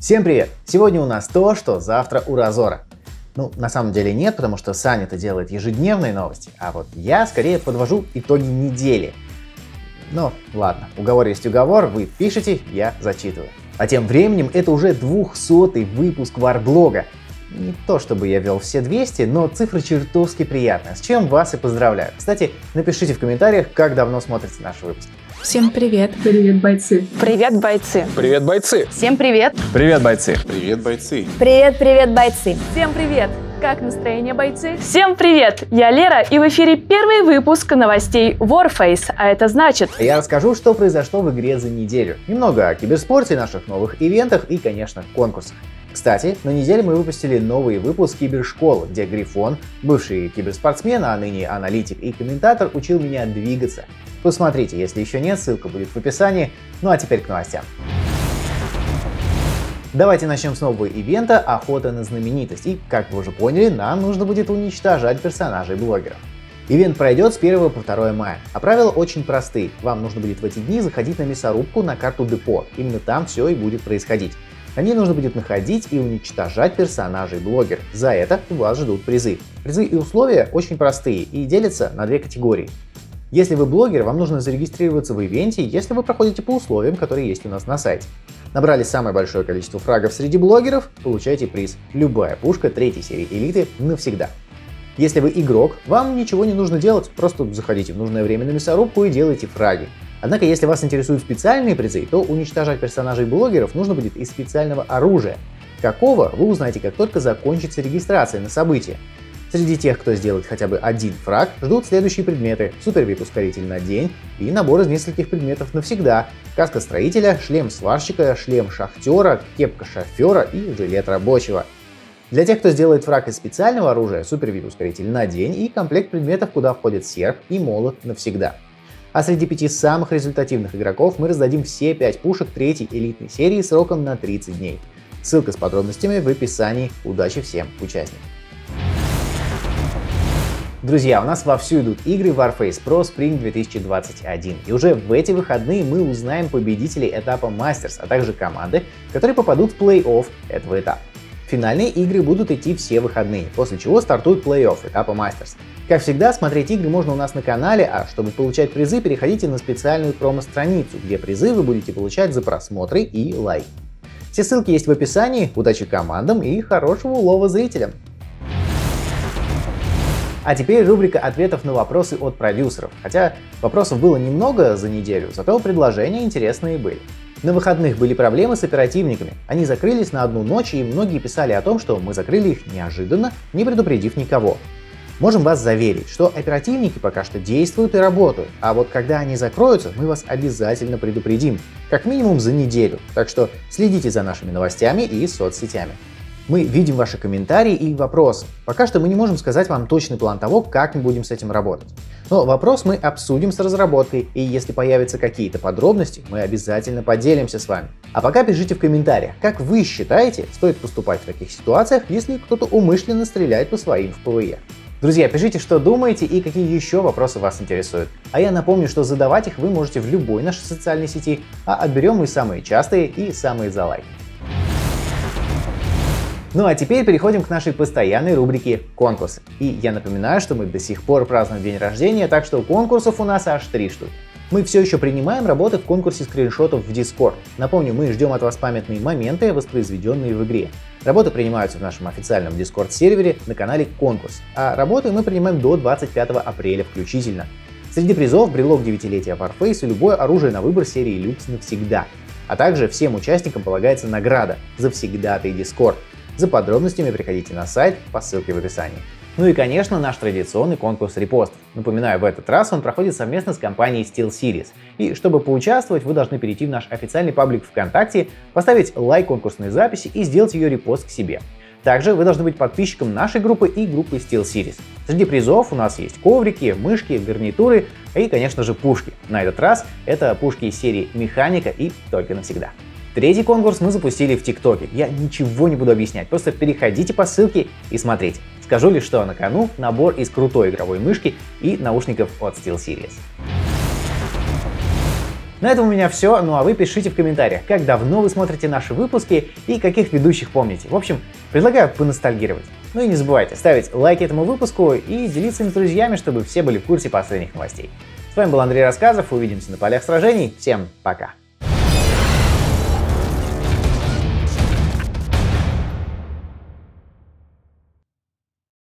Всем привет! Сегодня у нас то, что завтра у Разора. Ну, на самом деле нет, потому что Саня-то делает ежедневные новости, а вот я скорее подвожу итоги недели. Ну, ладно, уговор есть уговор, вы пишете, я зачитываю. А тем временем это уже 200 выпуск Варблога. Не то чтобы я вел все 200, но цифра чертовски приятная, с чем вас и поздравляю. Кстати, напишите в комментариях, как давно смотрите наши выпуски. Всем привет. Привет, бойцы. Привет, бойцы. Привет, бойцы. Всем привет. Привет, бойцы. Привет, бойцы. Привет, привет, бойцы. Всем привет. Как настроение, бойцы? Всем привет! Я Лера, и в эфире первый выпуск новостей Warface, а это значит... Я расскажу, что произошло в игре за неделю. Немного о киберспорте, наших новых ивентах и, конечно, конкурсах. Кстати, на неделе мы выпустили новый выпуск Кибершколы, где Грифон, бывший киберспортсмен, а ныне аналитик и комментатор, учил меня двигаться. Посмотрите, если еще нет, ссылка будет в описании. Ну а теперь к новостям. Давайте начнем с нового ивента «Охота на знаменитость». И, как вы уже поняли, нам нужно будет уничтожать персонажей блогеров. Ивент пройдет с 1 по 2 мая, а правила очень простые. Вам нужно будет в эти дни заходить на мясорубку на карту депо. Именно там все и будет происходить. На ней нужно будет находить и уничтожать персонажей блогеров. За это вас ждут призы. Призы и условия очень простые и делятся на две категории. Если вы блогер, вам нужно зарегистрироваться в ивенте, если вы проходите по условиям, которые есть у нас на сайте. Набрали самое большое количество фрагов среди блогеров, получаете приз. Любая пушка третьей серии элиты навсегда. Если вы игрок, вам ничего не нужно делать, просто заходите в нужное время на мясорубку и делайте фраги. Однако, если вас интересуют специальные призы, то уничтожать персонажей блогеров нужно будет из специального оружия. Какого, вы узнаете, как только закончится регистрация на событие. Среди тех, кто сделает хотя бы один фраг, ждут следующие предметы. Супервип ускоритель на день и набор из нескольких предметов навсегда. Каска строителя, шлем сварщика, шлем шахтера, кепка шофера и жилет рабочего. Для тех, кто сделает фраг из специального оружия, супервип ускоритель на день и комплект предметов, куда входит серп и молот навсегда. А среди пяти самых результативных игроков мы раздадим все пять пушек третьей элитной серии сроком на 30 дней. Ссылка с подробностями в описании. Удачи всем участникам! Друзья, у нас вовсю идут игры Warface Pro Spring 2021. И уже в эти выходные мы узнаем победителей этапа Masters, а также команды, которые попадут в плей-офф этого этапа. Финальные игры будут идти все выходные, после чего стартует плей-офф этапа Masters. Как всегда, смотреть игры можно у нас на канале, а чтобы получать призы, переходите на специальную промо-страницу, где призы вы будете получать за просмотры и лайк. Все ссылки есть в описании, удачи командам и хорошего улова зрителям! А теперь рубрика ответов на вопросы от продюсеров. Хотя вопросов было немного за неделю, зато предложения интересные были. На выходных были проблемы с оперативниками. Они закрылись на одну ночь, и многие писали о том, что мы закрыли их неожиданно, не предупредив никого. Можем вас заверить, что оперативники пока что действуют и работают, а вот когда они закроются, мы вас обязательно предупредим, как минимум за неделю, так что следите за нашими новостями и соцсетями. Мы видим ваши комментарии и вопросы. Пока что мы не можем сказать вам точный план того, как мы будем с этим работать. Но вопрос мы обсудим с разработкой, и если появятся какие-то подробности, мы обязательно поделимся с вами. А пока пишите в комментариях, как вы считаете, стоит поступать в таких ситуациях, если кто-то умышленно стреляет по своим в PvE. Друзья, пишите, что думаете и какие еще вопросы вас интересуют. А я напомню, что задавать их вы можете в любой нашей социальной сети, а отберем мы самые частые и самые за лайк. Ну а теперь переходим к нашей постоянной рубрике «Конкурсы». И я напоминаю, что мы до сих пор празднуем день рождения, так что конкурсов у нас аж три штуки. Мы все еще принимаем работы в конкурсе скриншотов в Discord. Напомню, мы ждем от вас памятные моменты, воспроизведенные в игре. Работы принимаются в нашем официальном Discord сервере на канале Конкурс, а работы мы принимаем до 25 апреля включительно. Среди призов брелок 9-летия Warface и любое оружие на выбор серии Люкс навсегда. А также всем участникам полагается награда за всегдатый Discord. За подробностями приходите на сайт по ссылке в описании. Ну и, конечно, наш традиционный конкурс репостов. Напоминаю, в этот раз он проходит совместно с компанией SteelSeries. И чтобы поучаствовать, вы должны перейти в наш официальный паблик ВКонтакте, поставить лайк конкурсной записи и сделать ее репост к себе. Также вы должны быть подписчиком нашей группы и группы SteelSeries. Среди призов у нас есть коврики, мышки, гарнитуры и, конечно же, пушки. На этот раз это пушки из серии «Механика» и «Только навсегда». Третий конкурс мы запустили в ТикТоке. Я ничего не буду объяснять, просто переходите по ссылке и смотрите. Скажу лишь, что на кону набор из крутой игровой мышки и наушников от SteelSeries. На этом у меня все, ну а вы пишите в комментариях, как давно вы смотрите наши выпуски и каких ведущих помните. В общем, предлагаю поностальгировать. Ну и не забывайте ставить лайки этому выпуску и делиться им с друзьями, чтобы все были в курсе последних новостей. С вами был Андрей Рассказов, увидимся на полях сражений, всем пока!